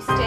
Stay